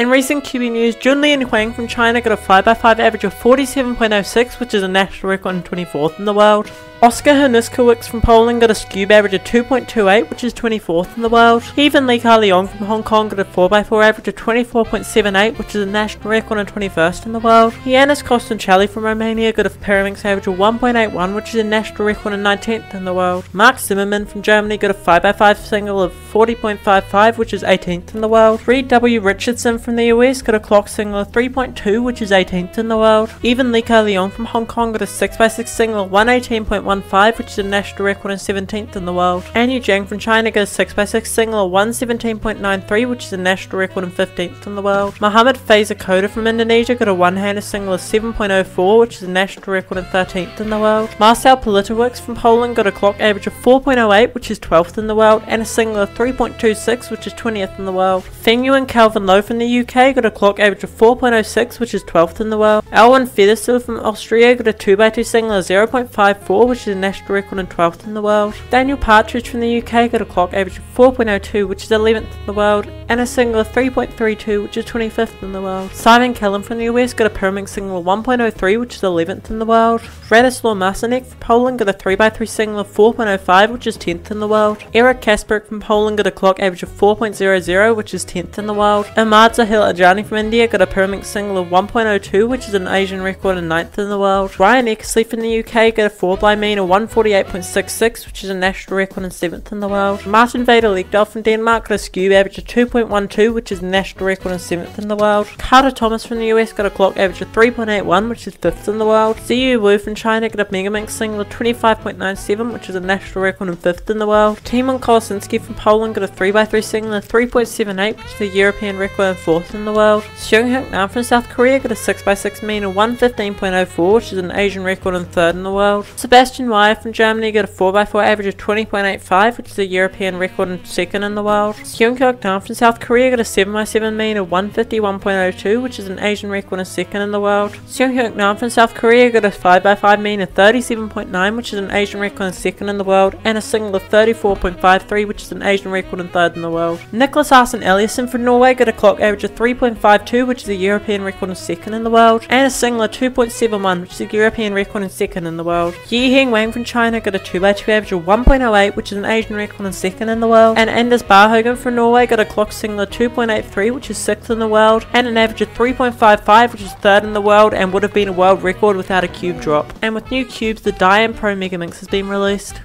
In recent QB news, Junlian Huang from China got a 5x5 average of 47.06, which is a national record and 24th in the world. Oskar Hanuszkiewicz from Poland got a Skewb average of 2.28, which is 24th in the world. Even Li Ka from Hong Kong got a 4x4 average of 24.78, which is a national record and 21st in the world. Yanis Costincelli from Romania got a Pyraminx average of 1.81, which is a national record and 19th in the world. Mark Zimmermann from Germany got a 5x5 single of 40.55, which is 18th in the world. Reed W. Richardson from the US got a clock single of 3.2, which is 18th in the world. Even Li Ka from Hong Kong got a 6x6 single of 118.1 1.15, which is a national record and 17th in the world. Anyu Zhang from China goes 6x6 single of 117.93, which is a national record and 15th in the world. Muhammad Faeyza Koda from Indonesia got a one-handed single of 7.04, which is a national record and 13th in the world. Marcel Politowicz from Poland got a clock average of 4.08, which is 12th in the world, and a single of 3.26, which is 20th in the world. Feng Yuan Calvin Lowe from the UK got a clock average of 4.06, which is 12th in the world. Alwyn Featherstone from Austria got a 2x2 single of 0.54, which which is a national record and 12th in the world. Daniel Partridge from the UK got a clock average of 4.02, which is 11th in the world, and a single of 3.32, which is 25th in the world. Simon Kellam from the US got a Pyraminx single of 1.03, which is 11th in the world. Radoslaw Marcinek from Poland got a 3x3 single of 4.05, which is 10th in the world. Eric Kasperek from Poland got a clock average of 4.00, which is 10th in the world. Ahmad Zahil Ajani from India got a Pyraminx single of 1.02, which is an Asian record and 9th in the world. Ryan Eckersley from the UK got a 4 by me a 148.66, which is a national record and 7th in the world. Martin Vaedele Egdal from Denmark got a Skewb average of 2.12, which is a national record and 7th in the world. Carter Thomas from the US got a clock average of 3.81, which is 5th in the world. Ziyu Wu from China got a Megaminx single of 25.97, which is a national record and 5th in the world. Tymon Kolasinski from Poland got a 3x3 single of 3.78, which is a European record and 4th in the world. Seunghyuk Nahm from South Korea got a 6x6 mean of 115.04, which is an Asian record and 3rd in the world. Sebastian Sebastian Weyer from Germany got a 4x4 average of 20.85, which is a European record and second in the world. Kyungkook Nam from South Korea got a 7x7 mean of 151.02, which is an Asian record and second in the world. Seunghyuk Nahm from South Korea got a 5x5 mean of 37.9, which is an Asian record and second in the world, and a single of 34.53, which is an Asian record and third in the world. Nicholas Arsen Eliasson from Norway got a clock average of 3.52, which is a European record and second in the world, and a single of 2.71, which is a European record and second in the world. Yi Heng Wang from China got a 2x2 average of 1.08, which is an Asian record and second in the world. And Anders Barhaugen from Norway got a clock of 2.83, which is sixth in the world, and an average of 3.55, which is third in the world, and would have been a world record without a cube drop. And with new cubes, the Diane Pro Megaminx has been released.